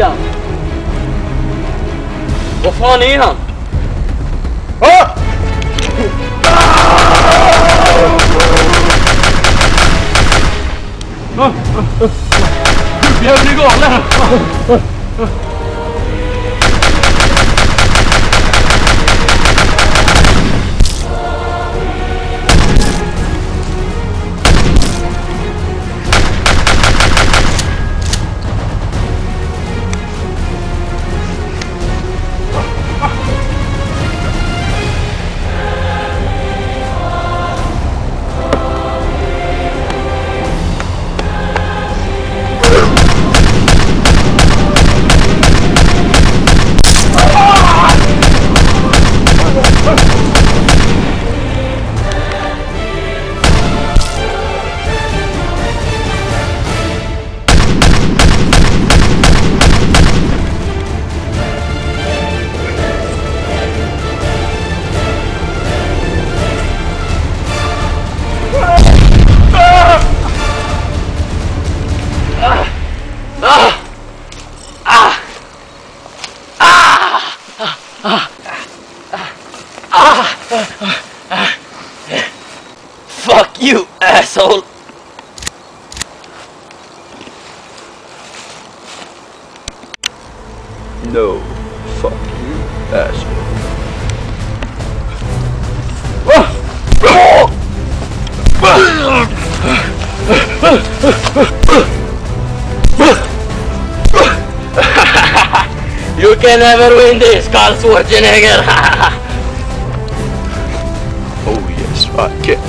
Mackan! Vad fan är han? Ah! Jag blir galen! Fuck you, asshole! No. Fuck you, asshole. Can never win this, Karl Schwarzenegger! Oh yes, I can.